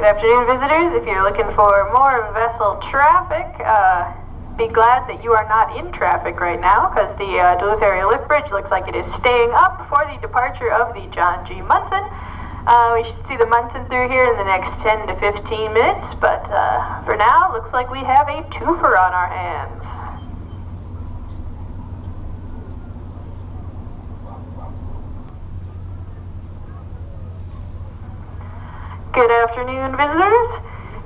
Good afternoon, visitors. If you're looking for more vessel traffic, uh, be glad that you are not in traffic right now because the uh, Duluth aerial lift bridge looks like it is staying up for the departure of the John G. Munson. Uh, we should see the Munson through here in the next 10 to 15 minutes, but uh, for now, it looks like we have a twofer on our hands. Good afternoon, visitors.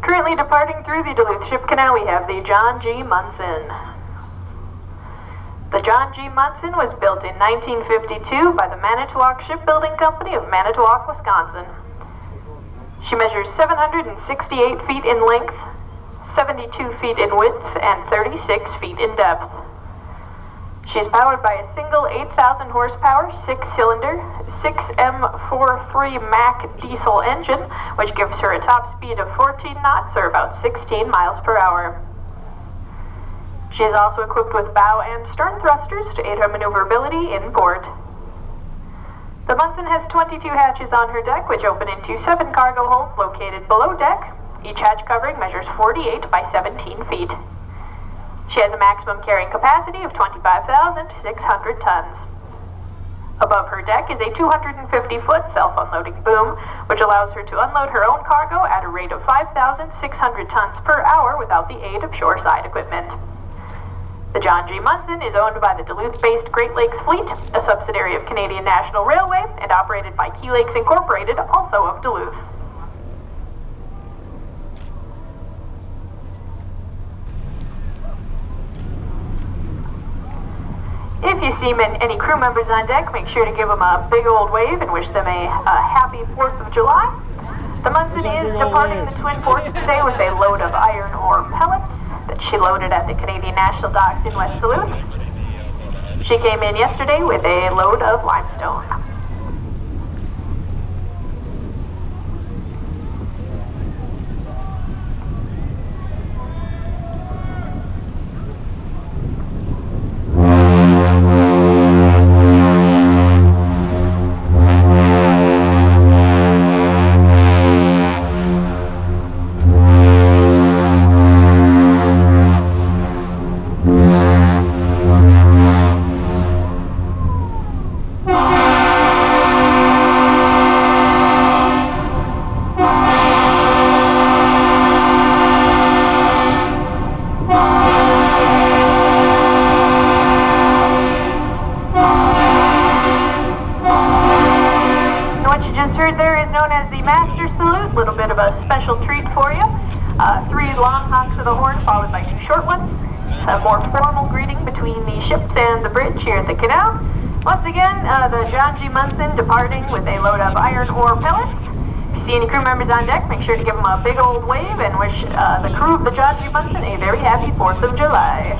Currently departing through the Duluth Ship Canal, we have the John G. Munson. The John G. Munson was built in 1952 by the Manitowoc Shipbuilding Company of Manitowoc, Wisconsin. She measures 768 feet in length, 72 feet in width, and 36 feet in depth. She is powered by a single 8,000 horsepower, six-cylinder, 6M43 MaK diesel engine, which gives her a top speed of 14 knots or about 16 miles per hour. She is also equipped with bow and stern thrusters to aid her maneuverability in port. The Munson has 22 hatches on her deck, which open into seven cargo holds located below deck. Each hatch covering measures 48 by 17 feet. She has a maximum carrying capacity of 25,600 tons. Above her deck is a 250-foot self-unloading boom, which allows her to unload her own cargo at a rate of 5,600 tons per hour without the aid of shoreside equipment. The John G. Munson is owned by the Duluth-based Great Lakes Fleet, a subsidiary of Canadian National Railway, and operated by Key Lakes Incorporated, also of Duluth. You see any crew members on deck, make sure to give them a big old wave and wish them a, a happy 4th of July. The Munson is departing the Twin Ports today with a load of iron ore pellets that she loaded at the Canadian National Docks in West Duluth. She came in yesterday with a load of limestone. Special treat for you. Uh, three long honks of the horn followed by two short ones. It's a more formal greeting between the ships and the bridge here at the canal. Once again, uh, the John G. Munson departing with a load of iron ore pellets. If you see any crew members on deck, make sure to give them a big old wave and wish uh, the crew of the John G. Munson a very happy 4th of July.